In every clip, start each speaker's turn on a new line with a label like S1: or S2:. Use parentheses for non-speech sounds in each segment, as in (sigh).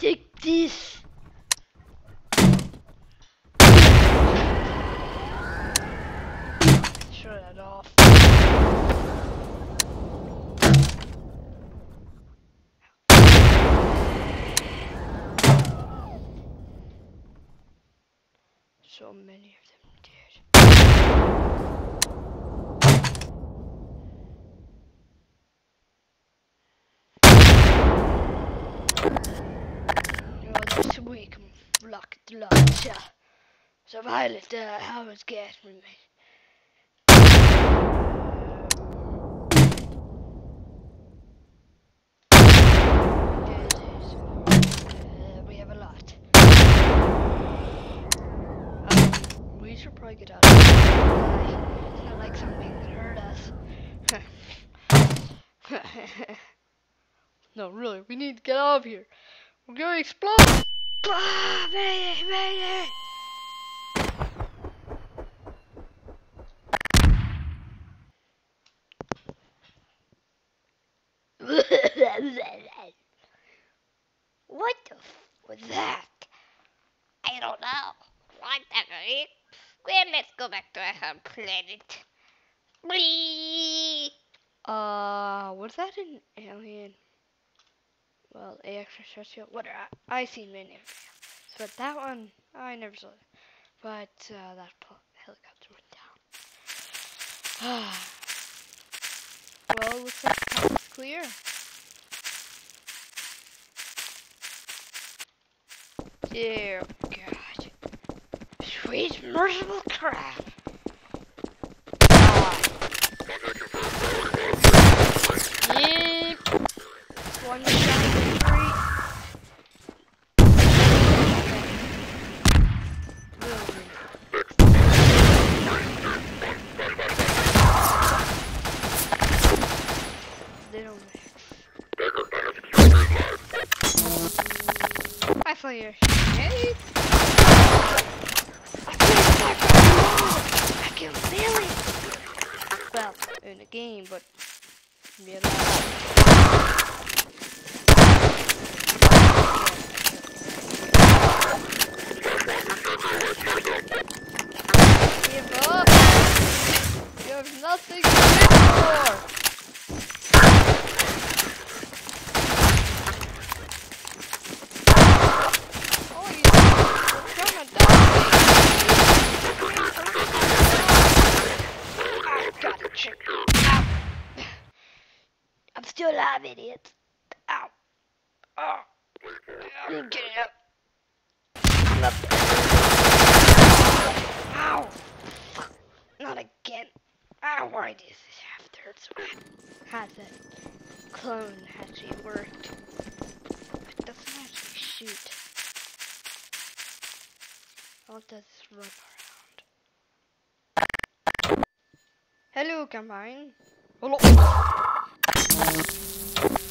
S1: take this. Turn off. So many of them. Så Violet uh, har was gas med mig. Uh, we have a lot. Um, we should probably get out of here. It's not like something could hurt us. (laughs) no, really, we need to get out of here. We're gonna explode! Ah, mayday, mayday! what the was that?
S2: I don't know. What Whatever. Well, let's go back to our home planet. Whee!
S1: Uh, was that an alien? Well, a extraterrestrial. Whatever. I, I seen many but that one I never saw. It. But uh, that helicopter went down. (sighs) well, looks like the coast's clear. Dear God, sweet merciful crap. Yep. One shot three. They don't mix. I saw your hey. I can feel it. Well, in the game, but yeah, that. Give up! You have nothing to live for! Oh, you- you're gonna die! Oh, gotcha. Ow. I'm still alive, idiot. Ow. Oh. I'm getting up. I'm up. Ow. Fuck. Not again. Ow, why does this have to hurt so bad? Has that clone actually worked? It doesn't actually shoot. All it does is run around. Hello, combine. Hello. Thank you.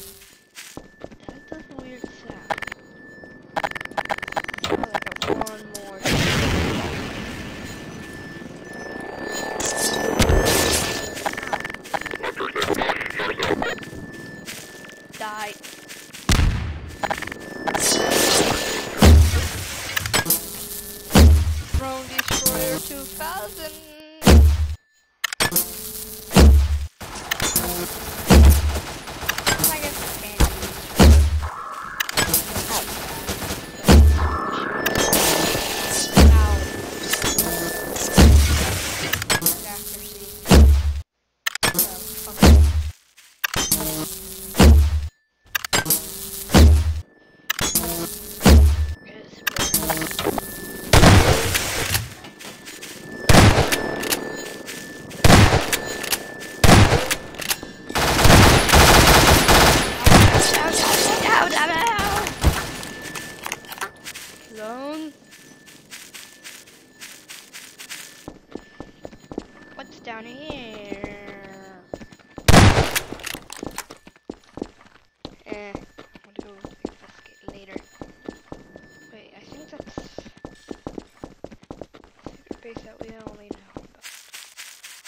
S1: Only know about.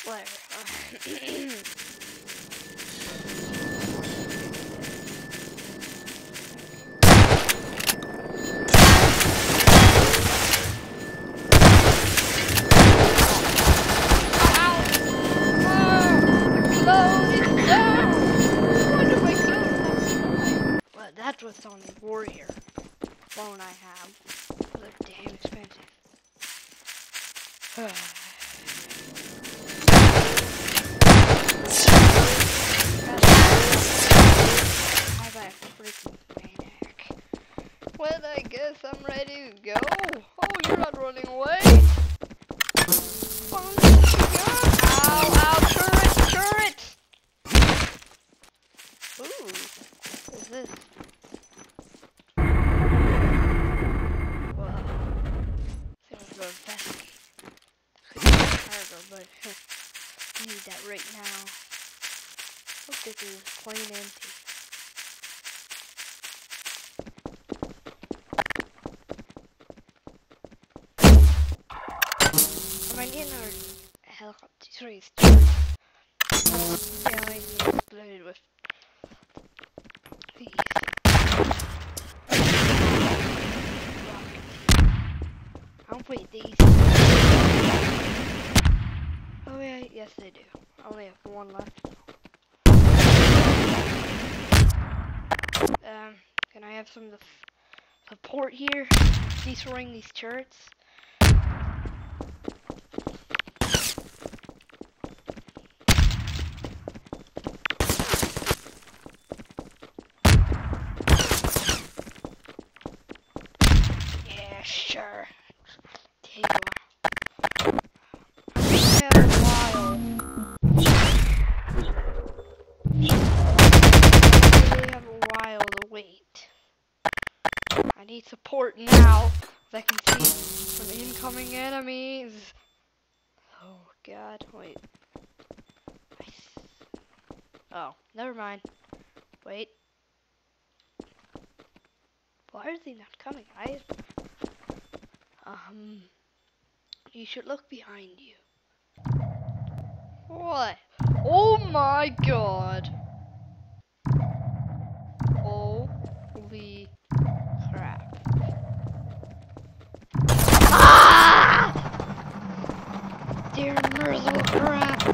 S1: Whatever. (clears throat) Well, I guess I'm ready to go. Oh, you're not running away. Ow, ow, turret, turret! Ooh, what is this? Whoa. I think I'm gonna investigate. Could be cargo, but I need that right now. Look at this, plain empty. I might need another helicopter. It's just. Yeah, I exploded with these. I don't play these. Oh yeah, yes they do. I only have one left. Um, can I have some of the support here? Destroying these turrets. Yeah, sure. Take a while. I have a while. I really have a while to wait. I need support now. I can see some incoming enemies. Oh god, wait. Oh, never mind. Wait. Why are they not coming? I um you should look behind you. What? Oh my god. Holy dear Merlot, hurrah!